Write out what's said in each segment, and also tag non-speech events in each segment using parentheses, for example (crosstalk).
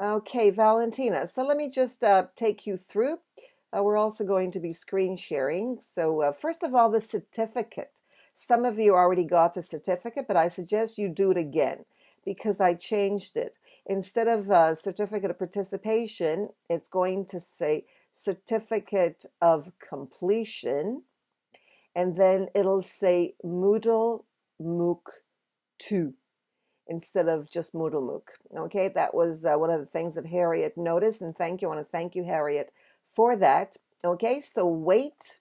Okay, Valentina. So let me just uh, take you through. Uh, we're also going to be screen sharing. So uh, first of all, the certificate. Some of you already got the certificate, but I suggest you do it again because I changed it. Instead of uh, certificate of participation, it's going to say certificate of completion, and then it'll say Moodle MOOC 2 instead of just Moodle MOOC. Okay, that was uh, one of the things that Harriet noticed, and thank you. I want to thank you, Harriet, for that. Okay, so wait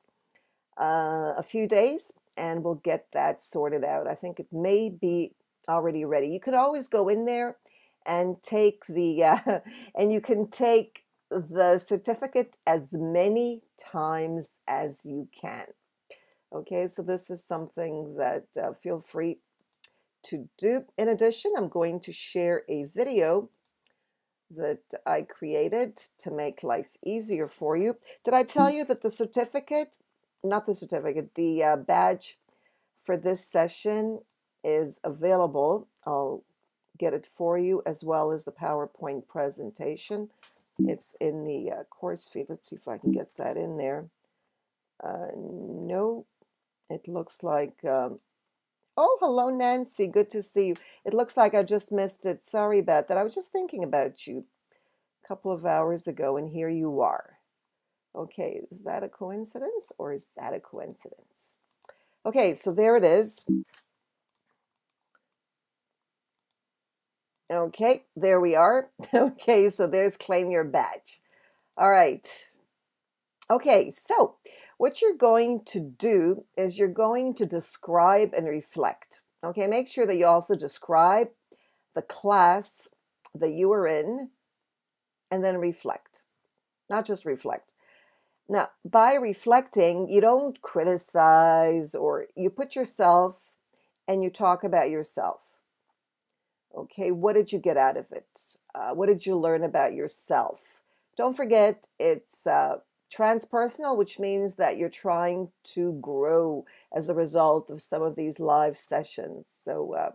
uh, a few days and we'll get that sorted out. I think it may be already ready. You can always go in there and take the, uh, (laughs) and you can take the certificate as many times as you can. Okay, so this is something that uh, feel free to do. In addition, I'm going to share a video that I created to make life easier for you. Did I tell you that the certificate, not the certificate, the uh, badge for this session is available? I'll get it for you as well as the PowerPoint presentation. It's in the uh, course feed. Let's see if I can get that in there. Uh, no, it looks like um, Oh, hello, Nancy. Good to see you. It looks like I just missed it. Sorry about that. I was just thinking about you a couple of hours ago, and here you are. Okay, is that a coincidence or is that a coincidence? Okay, so there it is. Okay, there we are. (laughs) Okay, so there's claim your badge. All right. Okay, so what you're going to do is you're going to describe and reflect. Okay, make sure that you also describe the class that you are in and then reflect, not just reflect. Now, by reflecting, you don't criticize or you put yourself and you talk about yourself. Okay, what did you get out of it? Uh, what did you learn about yourself? Don't forget, it's uh, transpersonal, which means that you're trying to grow as a result of some of these live sessions. So uh,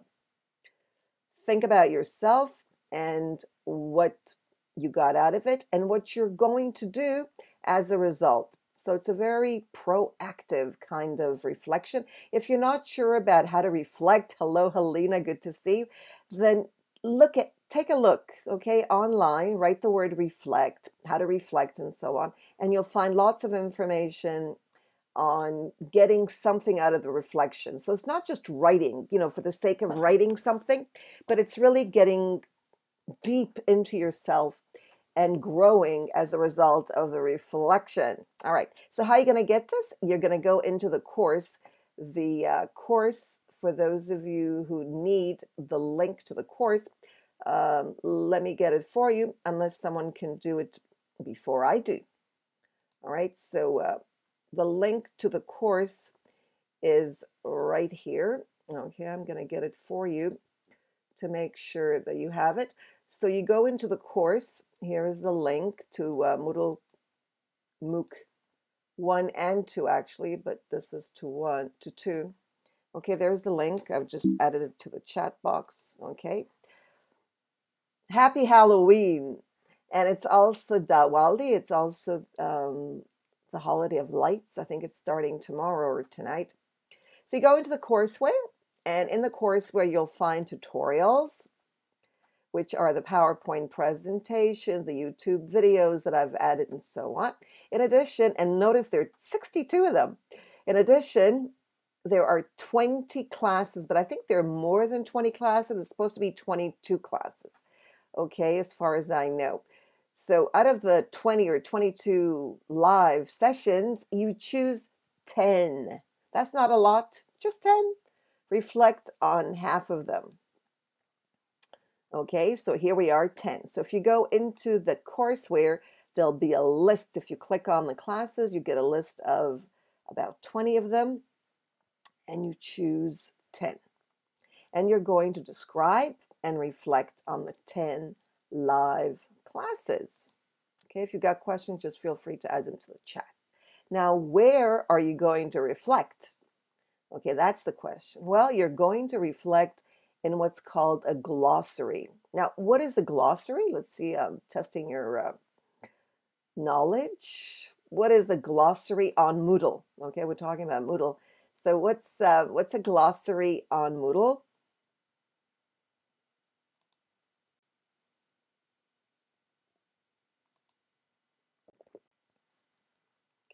think about yourself and what you got out of it and what you're going to do as a result. So it's a very proactive kind of reflection. If you're not sure about how to reflect, hello, Helena, good to see you, then look at take a look, okay, online, write the word reflect, how to reflect, and so on, and you'll find lots of information on getting something out of the reflection. So it's not just writing, you know, for the sake of writing something, but it's really getting deep into yourself and growing as a result of the reflection. All right, so how are you going to get this? You're going to go into the course. The uh, course, for those of you who need the link to the course, um, let me get it for you unless someone can do it before I do. All right, so uh, the link to the course is right here. Okay, I'm going to get it for you to make sure that you have it. So you go into the course. Here is the link to uh, Moodle MOOC 1 and 2 actually, but this is to 1 to 2. Okay, there's the link. I've just added it to the chat box. Okay happy Halloween. And it's also Diwali. It's also um, the holiday of lights. I think it's starting tomorrow or tonight. So you go into the courseware, and in the courseware, you'll find tutorials, which are the PowerPoint presentations, the YouTube videos that I've added, and so on. In addition, and notice there are 62 of them. In addition, there are 20 classes, but I think there are more than 20 classes. It's supposed to be 22 classes okay, as far as I know. So out of the 20 or 22 live sessions, you choose 10. That's not a lot, just 10. Reflect on half of them. Okay, so here we are 10. So if you go into the courseware, there'll be a list. If you click on the classes, you get a list of about 20 of them and you choose 10. And you're going to describe and reflect on the 10 live classes. Okay, if you've got questions, just feel free to add them to the chat. Now, where are you going to reflect? Okay, that's the question. Well, you're going to reflect in what's called a glossary. Now, what is a glossary? Let's see, I'm testing your uh, knowledge. What is a glossary on Moodle? Okay, we're talking about Moodle. So what's uh, what's a glossary on Moodle?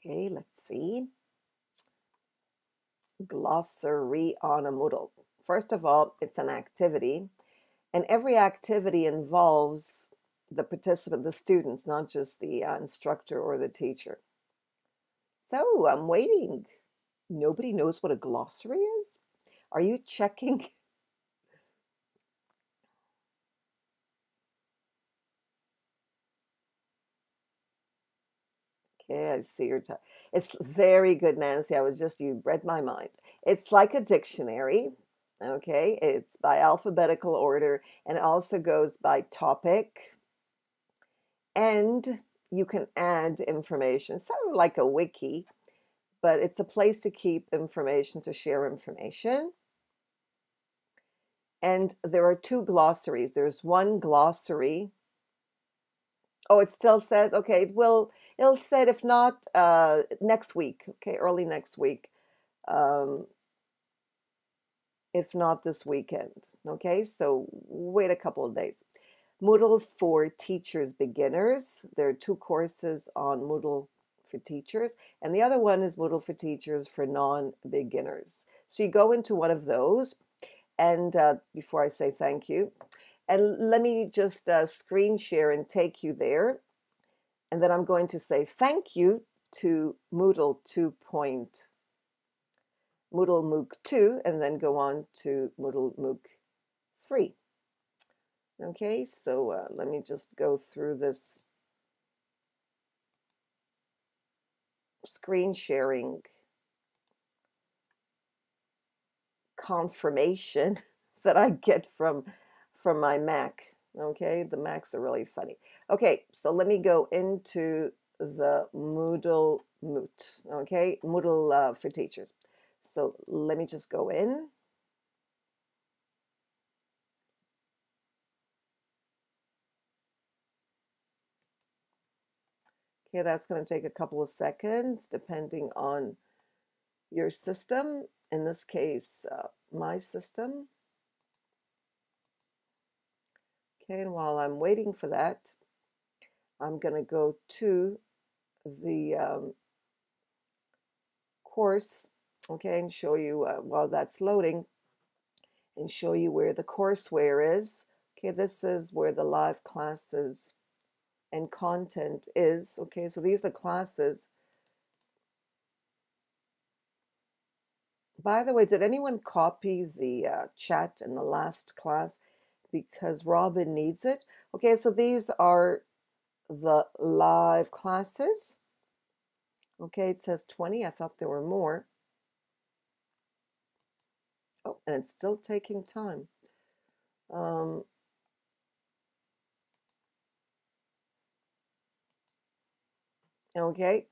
Okay, let's see. Glossary on a Moodle. First of all, it's an activity, and every activity involves the participant, the students, not just the uh, instructor or the teacher. So I'm waiting. Nobody knows what a glossary is? Are you checking? Okay, I see your time. It's very good, Nancy. I was just, you read my mind. It's like a dictionary. Okay, it's by alphabetical order and also goes by topic. And you can add information, sort of like a wiki, but it's a place to keep information, to share information. And there are two glossaries. There's one glossary. Oh, it still says, okay, well, it'll say if not uh, next week, okay, early next week. Um, if not this weekend, okay? So wait a couple of days. Moodle for Teachers Beginners. There are two courses on Moodle for Teachers, and the other one is Moodle for Teachers for Non-Beginners. So you go into one of those, and uh, before I say thank you, and let me just uh, screen share and take you there. And then I'm going to say thank you to Moodle 2. Moodle MOOC 2, and then go on to Moodle MOOC 3. Okay, so uh, let me just go through this screen sharing confirmation (laughs) that I get from from my Mac. Okay, the Macs are really funny. Okay, so let me go into the Moodle Moot. Okay, Moodle uh, for teachers. So let me just go in. Okay, that's going to take a couple of seconds depending on your system. In this case, uh, my system. Okay, and while I'm waiting for that, I'm going to go to the um, course, okay, and show you uh, while that's loading and show you where the courseware is. Okay, this is where the live classes and content is. Okay, so these are the classes. By the way, did anyone copy the uh, chat in the last class? Because Robin needs it. Okay, so these are the live classes. Okay, it says 20. I thought there were more. Oh, and it's still taking time. Um, Okay.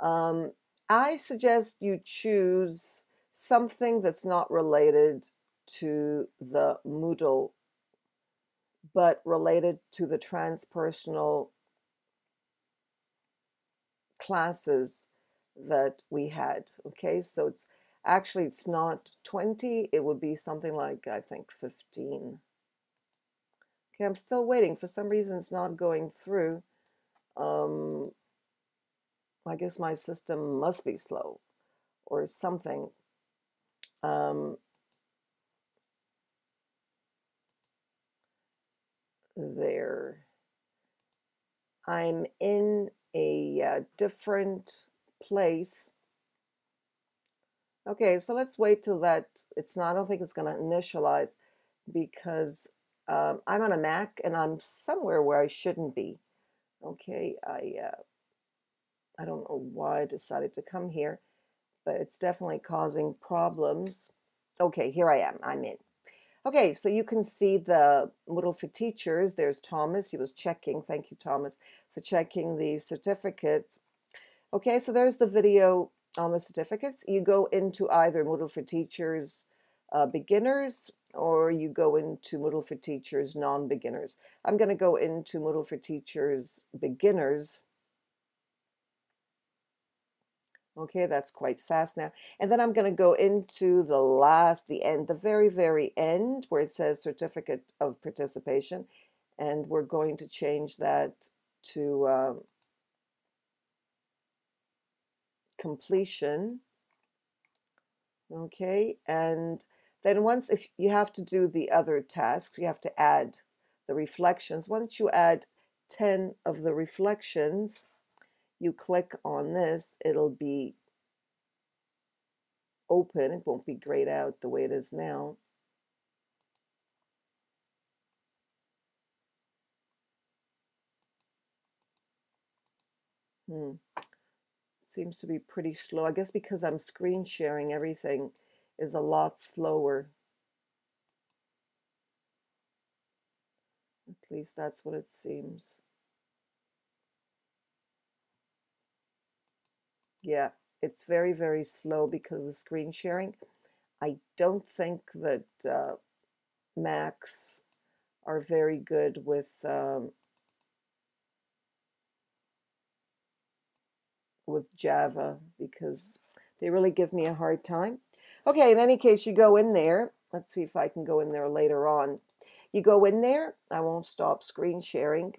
Um, I suggest you choose something that's not related to the Moodle, but related to the transpersonal classes that we had. Okay, so it's actually it's not 20, it would be something like I think 15. Okay, I'm still waiting. For some reason it's not going through. Um, I guess my system must be slow or something. Um, there. I'm in a uh, different place. Okay, so let's wait till that. It's not, I don't think it's going to initialize because um, I'm on a Mac and I'm somewhere where I shouldn't be. Okay, I uh, I don't know why I decided to come here, but it's definitely causing problems. Okay, here I am. I'm in. Okay, so you can see the Moodle for Teachers. There's Thomas. He was checking. Thank you, Thomas, for checking the certificates. Okay, so there's the video on the certificates. You go into either Moodle for Teachers uh, Beginners or you go into Moodle for Teachers non-beginners. I'm going to go into Moodle for Teachers beginners. Okay, that's quite fast now. And then I'm going to go into the last, the end, the very, very end where it says certificate of participation. And we're going to change that to um, completion. Okay, and then once if you have to do the other tasks, you have to add the reflections. Once you add 10 of the reflections, you click on this, it'll be open. It won't be grayed out the way it is now. Hmm. Seems to be pretty slow. I guess because I'm screen sharing, everything is a lot slower. At least that's what it seems. Yeah, it's very, very slow because of the screen sharing. I don't think that uh, Macs are very good with um, with Java because they really give me a hard time. Okay, in any case, you go in there. Let's see if I can go in there later on. You go in there. I won't stop screen sharing,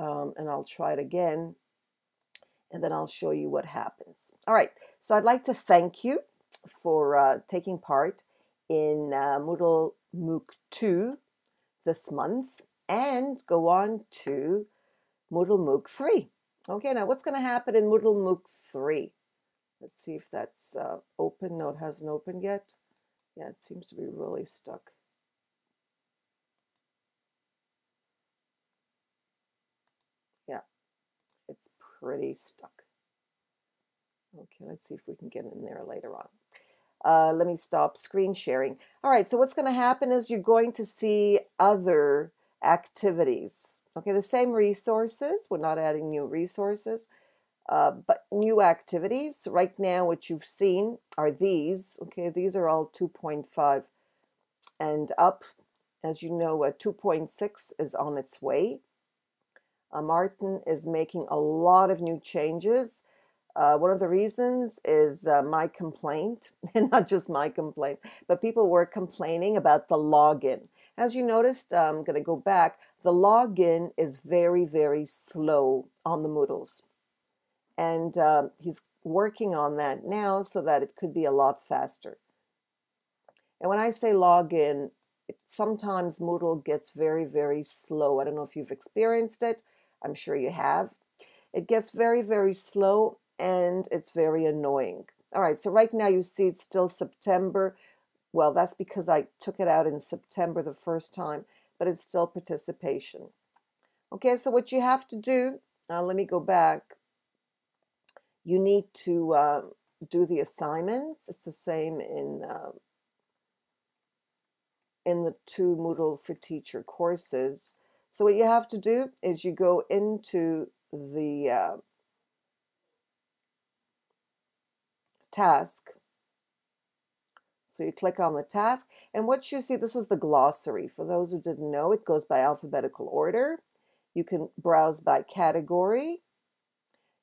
um, and I'll try it again, and then I'll show you what happens. All right, so I'd like to thank you for uh, taking part in uh, Moodle MOOC 2 this month, and go on to Moodle MOOC 3. Okay, now what's going to happen in Moodle MOOC 3? Let's see if that's uh, open. No, it hasn't opened yet. Yeah, it seems to be really stuck. Yeah, it's pretty stuck. Okay, let's see if we can get in there later on. Uh, let me stop screen sharing. All right, so what's going to happen is you're going to see other activities. Okay, the same resources. We're not adding new resources, uh, but new activities. Right now, what you've seen are these. Okay, these are all 2.5 and up. As you know, uh, 2.6 is on its way. Uh, Martin is making a lot of new changes. Uh, one of the reasons is uh, my complaint, (laughs) and not just my complaint, but people were complaining about the login. As you noticed, I'm going to go back the login is very, very slow on the Moodles. And um, he's working on that now so that it could be a lot faster. And when I say login, it, sometimes Moodle gets very, very slow. I don't know if you've experienced it. I'm sure you have. It gets very, very slow and it's very annoying. All right, so right now you see it's still September. Well, that's because I took it out in September the first time but it's still participation. Okay, so what you have to do, uh, let me go back. You need to uh, do the assignments. It's the same in uh, in the two Moodle for Teacher courses. So what you have to do is you go into the uh, task so you click on the task, and what you see, this is the glossary. For those who didn't know, it goes by alphabetical order. You can browse by category.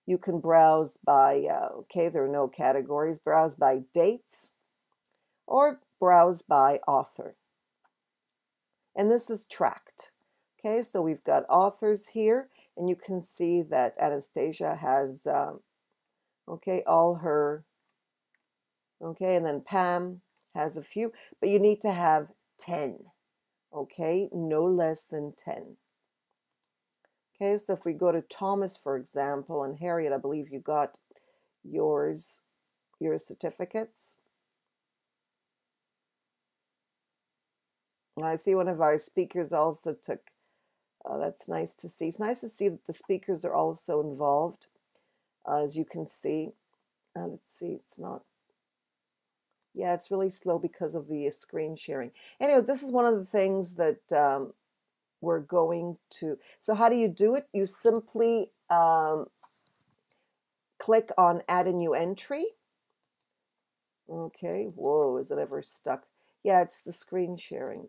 You can browse by, uh, okay, there are no categories, browse by dates, or browse by author. And this is tracked. Okay, so we've got authors here, and you can see that Anastasia has, um, okay, all her, okay, and then Pam, has a few, but you need to have 10, okay? No less than 10. Okay, so if we go to Thomas, for example, and Harriet, I believe you got yours, your certificates. I see one of our speakers also took, uh, that's nice to see. It's nice to see that the speakers are also involved, uh, as you can see. Uh, let's see, it's not yeah, it's really slow because of the screen sharing. Anyway, this is one of the things that um, we're going to. So how do you do it? You simply um, click on add a new entry. Okay, whoa, is it ever stuck? Yeah, it's the screen sharing.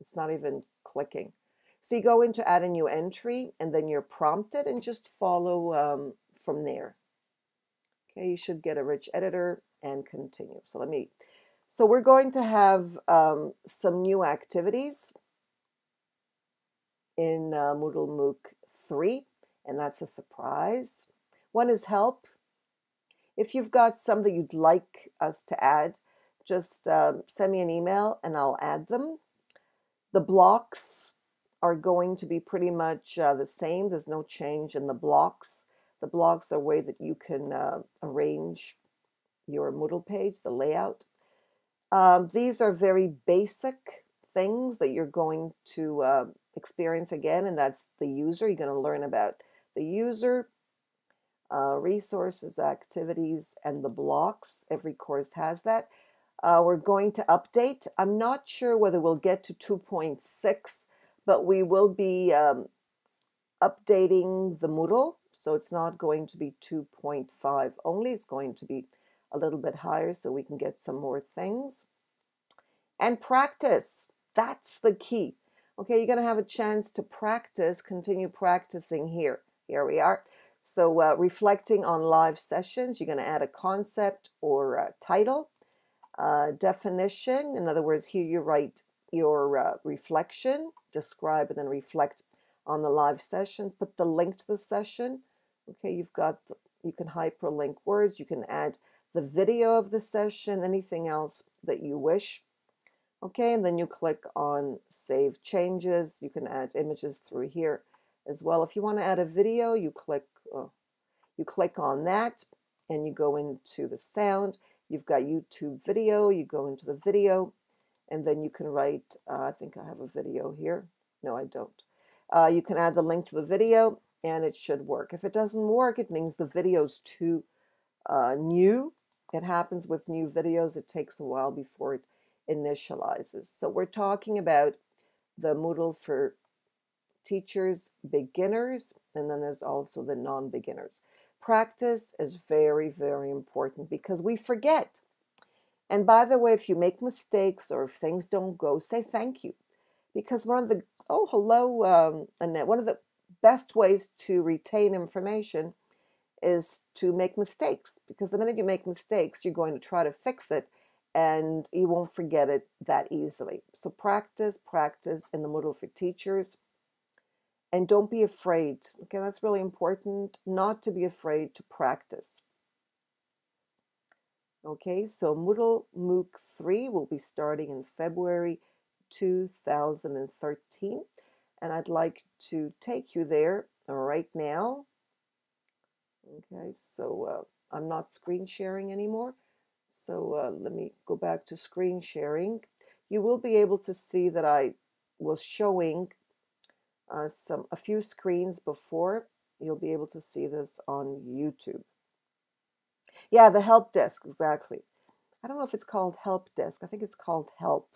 It's not even clicking. So you go into add a new entry and then you're prompted and just follow um, from there. Okay, you should get a rich editor and continue. So let me, so we're going to have um, some new activities in uh, Moodle MOOC 3, and that's a surprise. One is help. If you've got some that you'd like us to add, just uh, send me an email and I'll add them. The blocks are going to be pretty much uh, the same. There's no change in the blocks. The blocks are a way that you can uh, arrange your Moodle page, the layout. Um, these are very basic things that you're going to uh, experience again, and that's the user. You're going to learn about the user, uh, resources, activities, and the blocks. Every course has that. Uh, we're going to update. I'm not sure whether we'll get to 2.6, but we will be um, updating the Moodle. So it's not going to be 2.5 only. It's going to be a little bit higher so we can get some more things. And practice. That's the key. Okay, you're going to have a chance to practice, continue practicing here. Here we are. So uh, reflecting on live sessions, you're going to add a concept or a title. Uh, definition, in other words, here you write your uh, reflection, describe and then reflect on the live session. Put the link to the session. Okay, you've got, the, you can hyperlink words, you can add the video of the session, anything else that you wish. Okay, and then you click on Save Changes. You can add images through here as well. If you want to add a video, you click oh, you click on that and you go into the sound. You've got YouTube video, you go into the video, and then you can write, uh, I think I have a video here. No, I don't. Uh, you can add the link to the video and it should work. If it doesn't work, it means the video's too uh, new. It happens with new videos. It takes a while before it initializes. So we're talking about the Moodle for teachers, beginners, and then there's also the non-beginners. Practice is very, very important because we forget. And by the way, if you make mistakes or if things don't go, say thank you. Because one of the, oh, hello, um, Annette, one of the best ways to retain information is to make mistakes. Because the minute you make mistakes, you're going to try to fix it and you won't forget it that easily. So practice, practice in the Moodle for teachers. And don't be afraid. Okay, that's really important not to be afraid to practice. Okay, so Moodle MOOC 3 will be starting in February 2013. And I'd like to take you there right now. Okay, so uh, I'm not screen sharing anymore. So uh, let me go back to screen sharing. You will be able to see that I was showing uh, some a few screens before. You'll be able to see this on YouTube. Yeah, the help desk, exactly. I don't know if it's called help desk. I think it's called help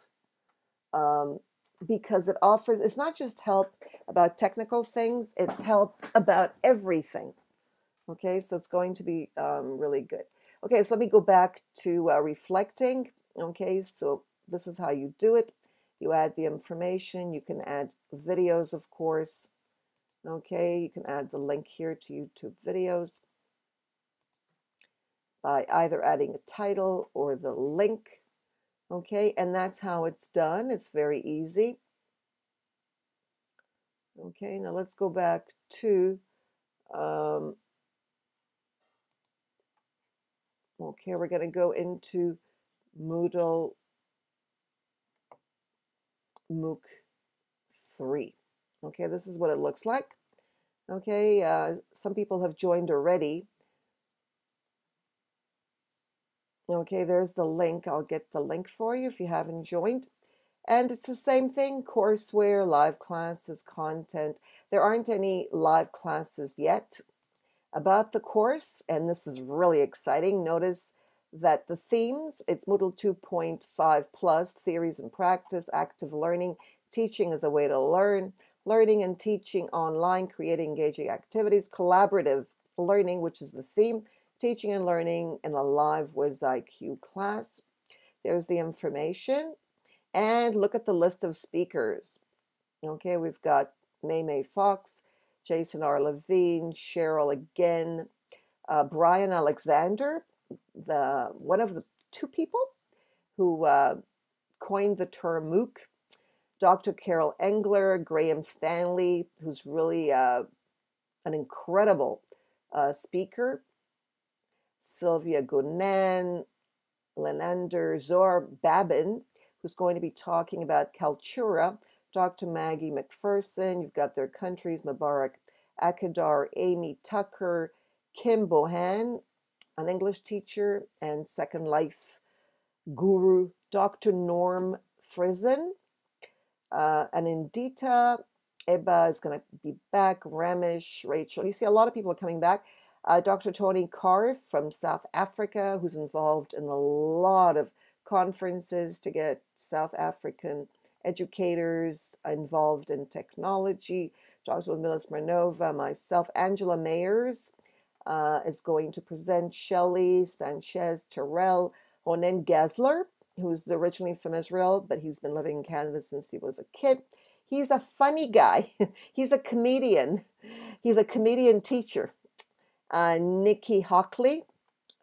um, because it offers, it's not just help about technical things, it's help about everything. Okay, so it's going to be um, really good. Okay, so let me go back to uh, reflecting. Okay, so this is how you do it. You add the information. You can add videos, of course. Okay, you can add the link here to YouTube videos by either adding a title or the link. Okay, and that's how it's done. It's very easy. Okay, now let's go back to um, Okay, we're going to go into Moodle MOOC 3. Okay, this is what it looks like. Okay, uh, some people have joined already. Okay, there's the link. I'll get the link for you if you haven't joined. And it's the same thing, courseware, live classes, content. There aren't any live classes yet about the course, and this is really exciting. Notice that the themes, it's Moodle 2.5 plus, theories and practice, active learning, teaching as a way to learn, learning and teaching online, creating engaging activities, collaborative learning, which is the theme, teaching and learning in a live WizIQ class. There's the information. And look at the list of speakers. Okay, we've got May May Fox, Jason R. Levine, Cheryl again, uh, Bryan Alexander, the one of the two people who uh, coined the term MOOC, Dr. Carol Engler, Graham Stanley, who's really uh, an incredible uh, speaker, Sylvia Gunan, Lenander, Zohar Babin, who's going to be talking about Kaltura, Dr. Maggie McPherson, you've got their countries, Mubarak Akadar, Amy Tucker, Kim Bohan, an English teacher and Second Life guru, Dr. Norm Friesen, uh, and Indita, Eba is going to be back, Ramesh, Rachel. You see, a lot of people are coming back. Uh, Dr. Tony Carr from South Africa, who's involved in a lot of conferences to get South African educators involved in technology. Dr. Milas Marnova, myself, Angela Maiers uh, is going to present Shelley Sanchez Terrell, Onen Gessler, who's originally from Israel, but he's been living in Canada since he was a kid. He's a funny guy. (laughs) he's a comedian. He's a comedian teacher. Uh, Nicky Hockly,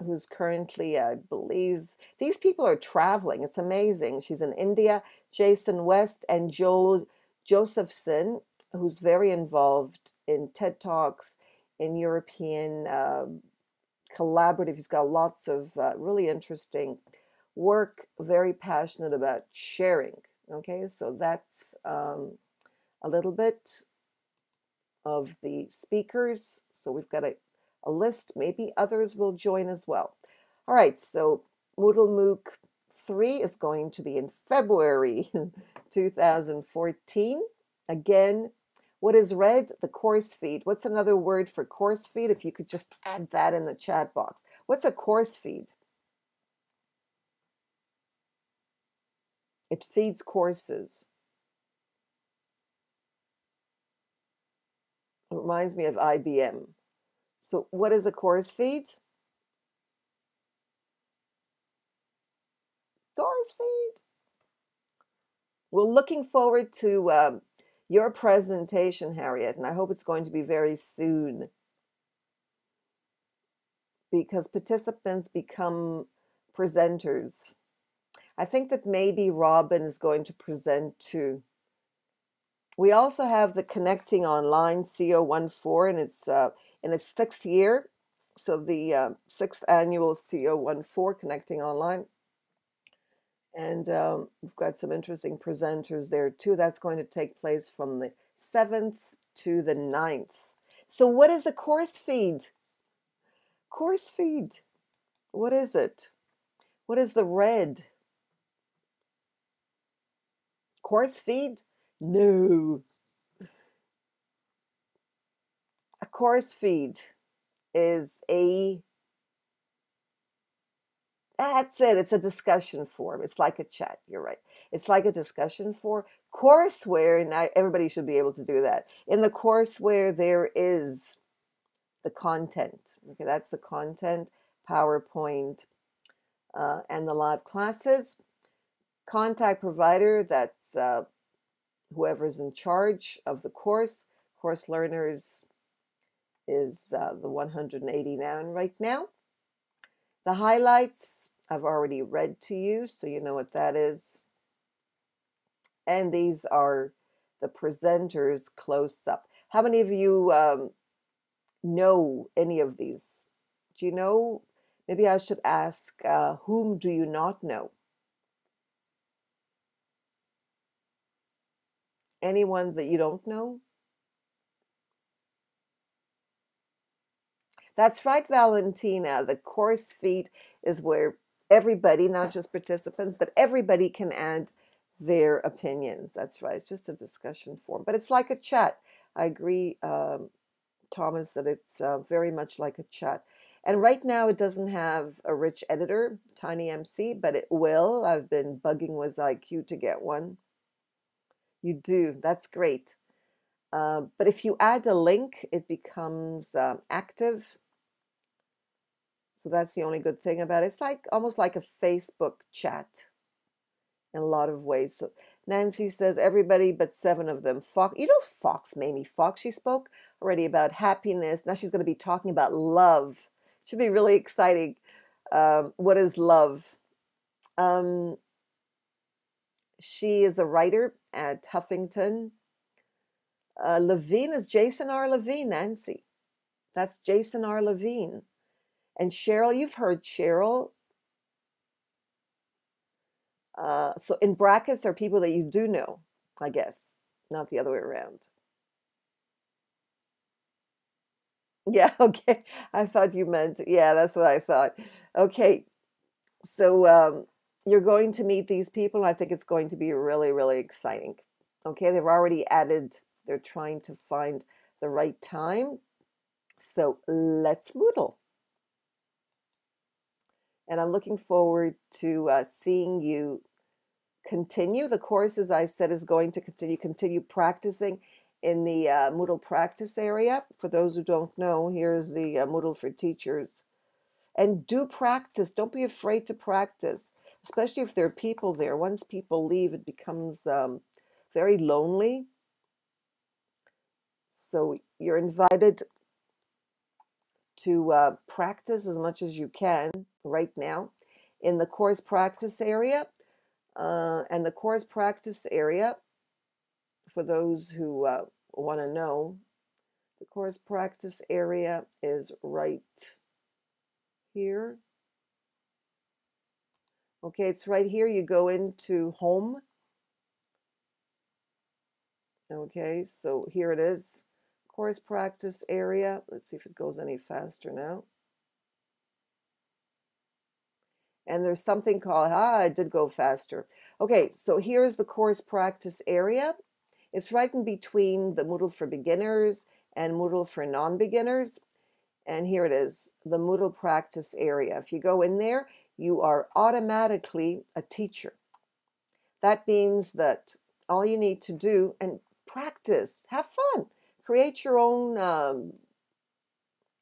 who's currently, I believe, these people are traveling. It's amazing. She's in India. Jason West and Joel Josephson, who's very involved in TED Talks, in European uh, collaborative. He's got lots of uh, really interesting work, very passionate about sharing. Okay, so that's um, a little bit of the speakers. So we've got a, a list. Maybe others will join as well. All right, so Moodle MOOC 3 is going to be in February (laughs) 2014. Again, what is red? The course feed. What's another word for course feed? If you could just add that in the chat box. What's a course feed? It feeds courses. It reminds me of IBM. So what is a course feed? Course feed. We're looking forward to um, your presentation, Harriet, and I hope it's going to be very soon because participants become presenters. I think that maybe Robin is going to present too. We also have the Connecting Online CO14 and it's uh, in its sixth year. So the uh, sixth annual CO14 Connecting Online. And um, we've got some interesting presenters there too. That's going to take place from the 7th to the 9th. So what is a course feed? Course feed. What is it? What is the red? course feed? No. A course feed is a that's it. It's a discussion forum. It's like a chat. You're right. It's like a discussion forum. Courseware, and everybody should be able to do that. In the courseware, there is the content. Okay, that's the content, PowerPoint, uh, and the live classes contact provider, that's uh, whoever's in charge of the course. Course Learners is uh, the 189 right now. The highlights I've already read to you, so you know what that is. And these are the presenters close up. How many of you um, know any of these? Do you know? Maybe I should ask, uh, whom do you not know? anyone that you don't know? That's right, Valentina. The course feed is where everybody, not just participants, but everybody can add their opinions. That's right. It's just a discussion forum, but it's like a chat. I agree, um, Thomas, that it's uh, very much like a chat. And right now, it doesn't have a rich editor, TinyMCE, but it will. I've been bugging WizIQ to get one. You do. That's great. Uh, but if you add a link, it becomes um, active. So that's the only good thing about it. It's like almost like a Facebook chat. in a lot of ways. So Nancy says everybody but seven of them. Fox, you know, Fox, Mamie Fox. She spoke already about happiness. Now she's going to be talking about love. Should be really exciting. Um, what is love? Um, she is a writer at Huffington. Uh, Levine is Jason R. Levine, Nancy. That's Jason R. Levine. And Cheryl, you've heard Cheryl. Uh, so in brackets are people that you do know, I guess, not the other way around. Yeah, (laughs) okay. I thought you meant, yeah, that's what I thought. Okay, so um, you're going to meet these people. I think it's going to be really, really exciting. Okay, they've already added, they're trying to find the right time. So let's Moodle. And I'm looking forward to uh, seeing you continue. The course, as I said, is going to continue, continue practicing in the uh, Moodle practice area. For those who don't know, here's the uh, Moodle for Teachers. And do practice. Don't be afraid to practice, especially if there are people there. Once people leave, it becomes um, very lonely. So you're invited to uh, practice as much as you can right now in the course practice area. Uh, and the course practice area, for those who uh, want to know, the course practice area is right here. Okay, it's right here. You go into home. Okay, so here it is. Course practice area. Let's see if it goes any faster now. And there's something called, ah, it did go faster. Okay, so here's the course practice area. It's right in between the Moodle for beginners and Moodle for non-beginners. And here it is, the Moodle practice area. If you go in there, you are automatically a teacher. That means that all you need to do and practice, have fun, create your own um,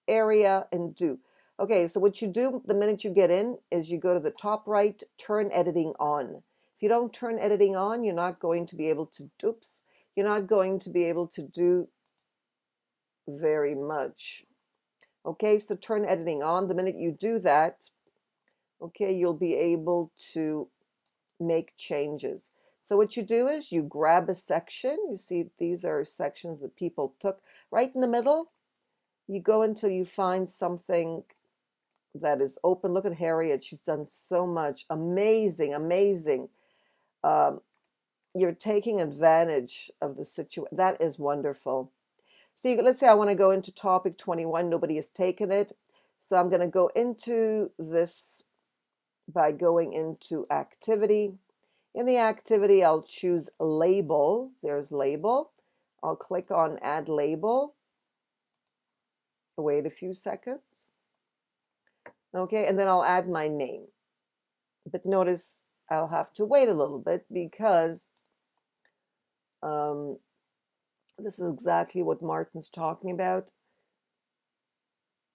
area and do. Okay, so what you do the minute you get in is you go to the top right, turn editing on. If you don't turn editing on, you're not going to be able to, oops, you're not going to be able to do very much. Okay, so turn editing on. The minute you do that, okay, you'll be able to make changes. So what you do is you grab a section. You see these are sections that people took. Right in the middle, you go until you find something that is open. Look at Harriet. She's done so much. Amazing, amazing. Um, you're taking advantage of the situation. That is wonderful. So you, let's say I want to go into topic 21. Nobody has taken it. So I'm going to go into this by going into activity. In the activity, I'll choose label. There's label. I'll click on add label. Wait a few seconds. Okay, and then I'll add my name. But notice I'll have to wait a little bit because um, this is exactly what Martin's talking about.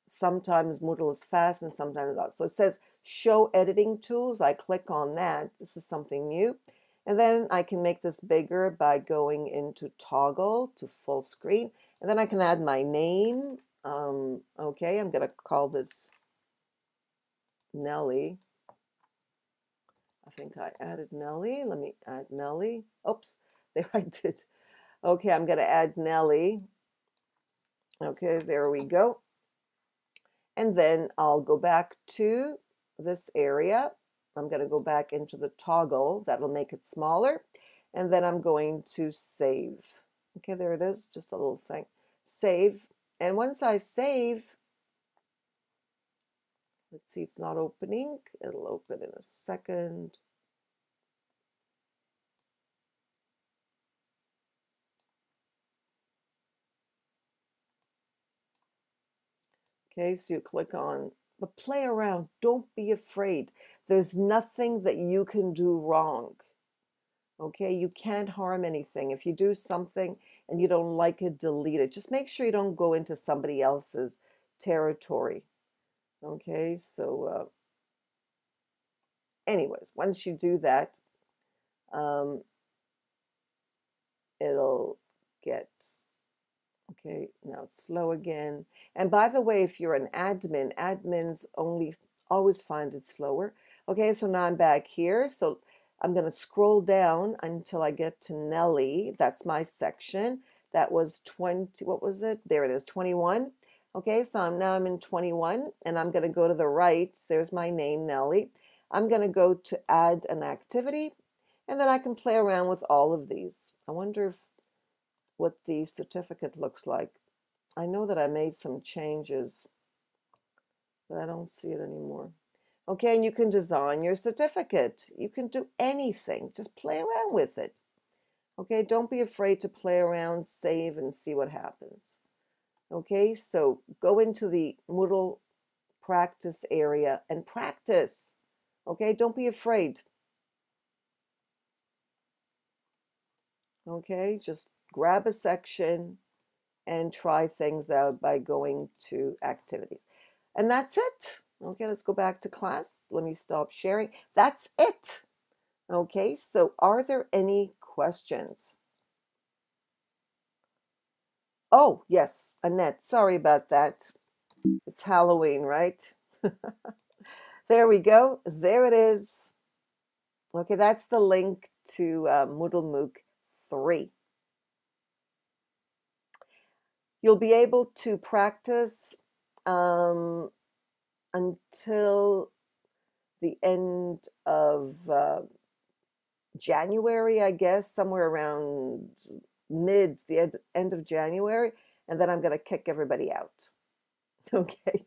Sometimes Moodle is fast and sometimes not. So it says show editing tools. I click on that. This is something new. And then I can make this bigger by going into toggle to full screen. And then I can add my name. Um, okay, I'm going to call this Nellie. I think I added Nellie. Let me add Nellie. Oops, (laughs) there I did. Okay, I'm going to add Nellie. Okay, there we go. And then I'll go back to this area. I'm going to go back into the toggle. That'll make it smaller. And then I'm going to save. Okay, there it is. Just a little thing. Save. And once I save, Let's see, it's not opening. It'll open in a second. Okay, so you click on, but play around. Don't be afraid. There's nothing that you can do wrong. Okay, you can't harm anything. If you do something and you don't like it, delete it. Just make sure you don't go into somebody else's territory. Okay, so uh, anyways, once you do that, um, it'll get okay now it's slow again. And by the way if you're an admin admins only always find it slower. Okay so now i'm back here. So i'm to scroll down until i get to Nellie. That's my section. That was 20 what was it? There it is 21 okay so I'm, now i'm in 21 and i'm going to go to the right there's my name nellie i'm going to go to add an activity and then i can play around with all of these i wonder if what the certificate looks like. I know that I made some changes, but I don't see it anymore. Okay, and you can design your certificate. You can do anything. Just play around with it. Okay, don't be afraid to play around, save, and see what happens. Okay, so go into the Moodle practice area and practice. Okay, don't be afraid. Okay, just grab a section and try things out by going to activities. And that's it. Okay, let's go back to class. Let me stop sharing. That's it. Okay, so are there any questions? Oh, yes, Annette. Sorry about that. It's Halloween, right? (laughs) there we go. There it is. Okay, that's the link to uh, Moodle MOOC 3. You'll be able to practice um, until the end of uh, January, I guess, somewhere around mid the end, end of January, and then I'm going to kick everybody out. (laughs) Okay.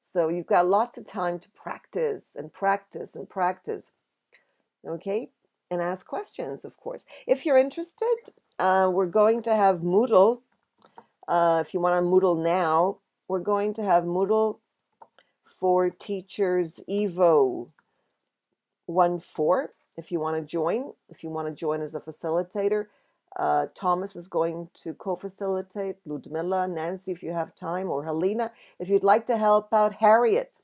So you've got lots of time to practice and practice and practice. Okay. And ask questions, of course. If you're interested, uh, we're going to have Moodle uh, if you want on Moodle now, we're going to have Moodle for Teachers Evo 1 4 if you want to join. If you want to join as a facilitator, uh, Thomas is going to co-facilitate, Ludmilla, Nancy if you have time, or Helena. If you'd like to help out, Harriet.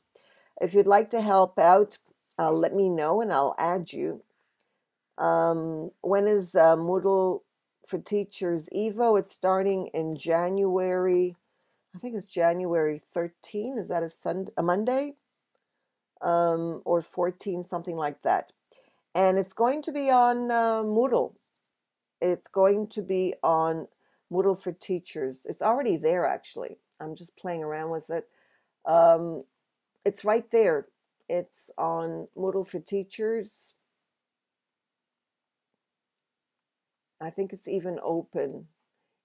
If you'd like to help out, uh, let me know and I'll add you. Um, when is uh, Moodle for Teachers Evo. It's starting in January. I think it's January 13. Is that a Sunday, a Monday? Um, or 14, something like that. And it's going to be on uh, Moodle. It's going to be on Moodle for Teachers. It's already there, actually. I'm just playing around with it. Um, it's right there. It's on Moodle for Teachers. I think it's even open.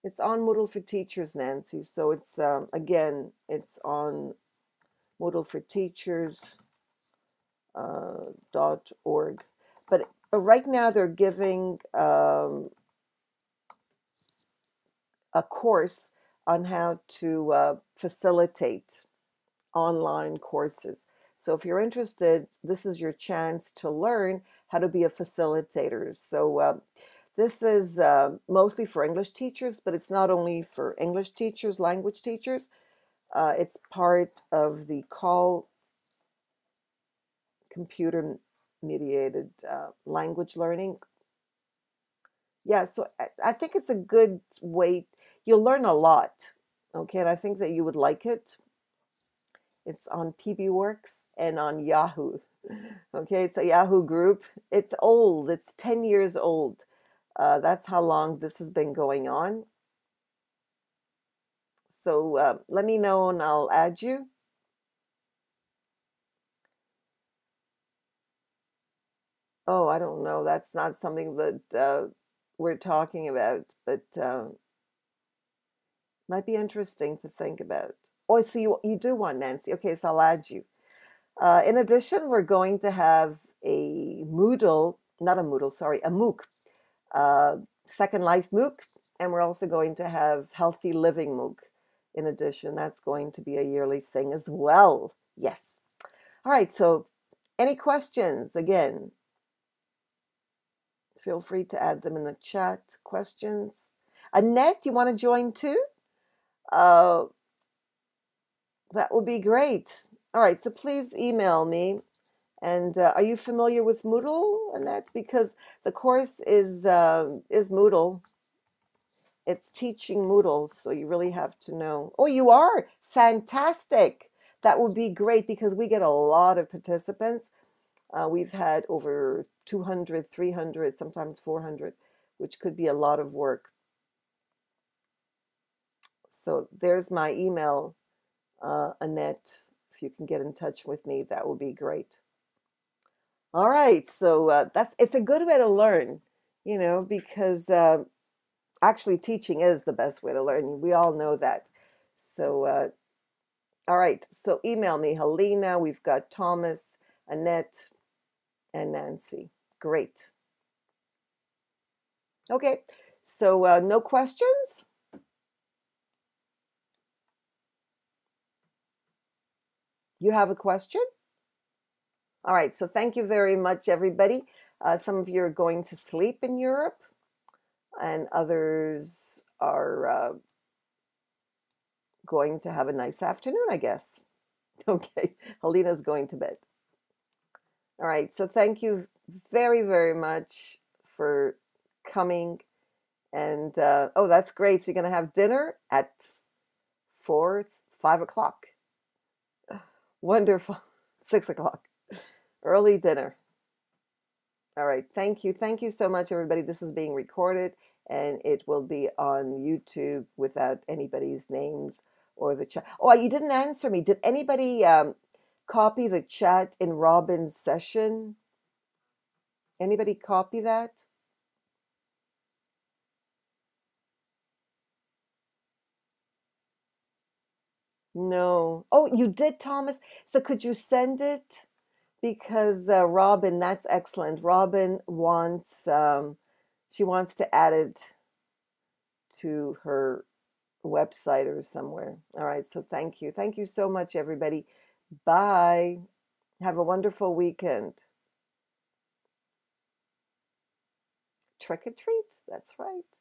It's on Moodle for Teachers, Nancy. So it's, um, again, it's on Moodle for Teachers uh, dot org. But right now they're giving um, a course on how to uh, facilitate online courses. So if you're interested, this is your chance to learn how to be a facilitator. So uh, this is uh, mostly for English teachers, but it's not only for English teachers, language teachers. Uh, it's part of the CALL computer mediated uh, language learning. Yeah, so I, I think it's a good way. You'll learn a lot, okay? And I think that you would like it. It's on PBWorks and on Yahoo. (laughs) Okay, it's a Yahoo group. It's old, it's 10 years old. Uh, that's how long this has been going on. So uh, let me know and I'll add you. Oh, I don't know. That's not something that uh, we're talking about, but um, might be interesting to think about. Oh, so you, you do want Nancy. Okay, so I'll add you. Uh, in addition, we're going to have a Moodle, not a Moodle, sorry, a MOOC uh, Second Life MOOC, and we're also going to have Healthy Living MOOC in addition. That's going to be a yearly thing as well. Yes. All right, so any questions? Again, feel free to add them in the chat. Questions? Annette, you want to join too? Uh, that would be great. All right, so please email me And uh, are you familiar with Moodle, Annette? Because the course is uh, is Moodle. It's teaching Moodle, so you really have to know. Oh, you are fantastic. That would be great because we get a lot of participants. Uh, we've had over 200, 300, sometimes 400, which could be a lot of work. So there's my email, uh, Annette. If you can get in touch with me, that would be great. All right, so uh, that's it's a good way to learn, you know, because uh, actually teaching is the best way to learn. We all know that. So, uh, all right, so email me, Helena. We've got Thomas, Annette, and Nancy. Great. Okay, so uh, no questions? You have a question? All right, so thank you very much, everybody. Uh, some of you are going to sleep in Europe, and others are uh, going to have a nice afternoon, I guess. (laughs) Okay, Helena's going to bed. All right, so thank you very, very much for coming. And uh, oh, that's great. So you're going to have dinner at four, five o'clock. Wonderful. (laughs) Six o'clock early dinner. All right. Thank you. Thank you so much, everybody. This is being recorded and it will be on YouTube without anybody's names or the chat. Oh, you didn't answer me. Did anybody um, copy the chat in Robin's session? Anybody copy that? No. Oh, you did, Thomas. So could you send it? because uh, Robin, that's excellent. Robin wants um, she wants to add it to her website or somewhere. All right, so thank you, thank you so much, everybody. Bye. Have a wonderful weekend. Trick or treat. That's right.